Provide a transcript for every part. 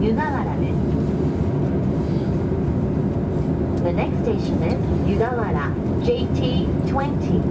湯河原です The next station is 湯河原 JT20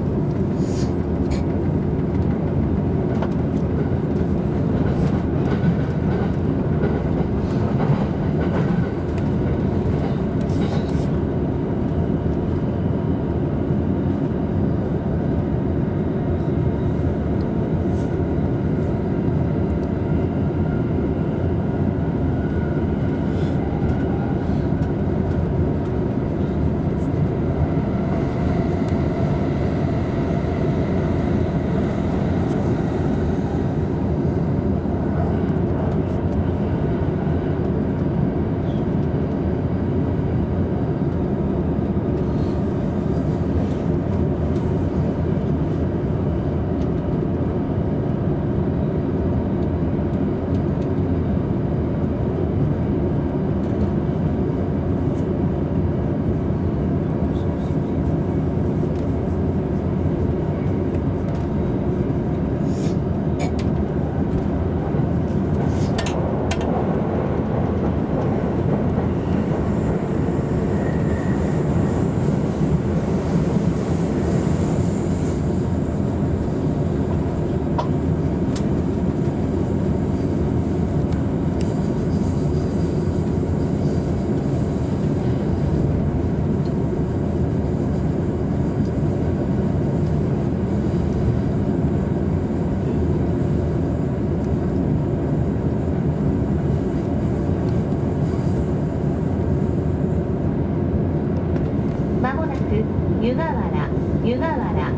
湯河原湯河原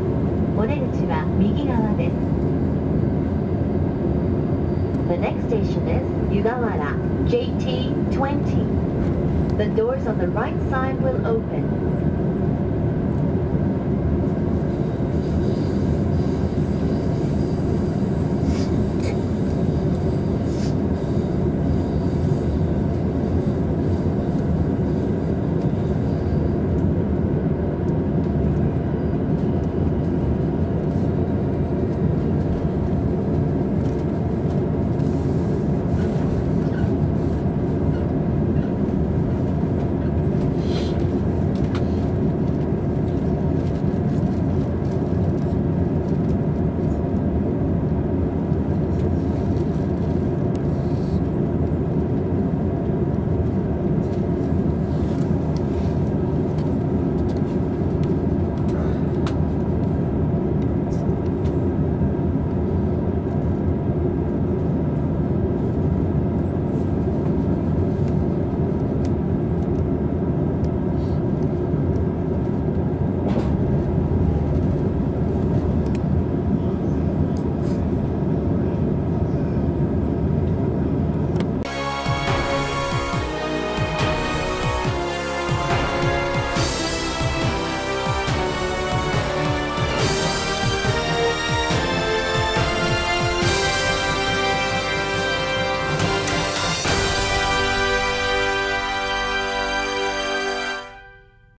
お出口は右側です The next station is 湯河原 JT20 The doors on the right side will open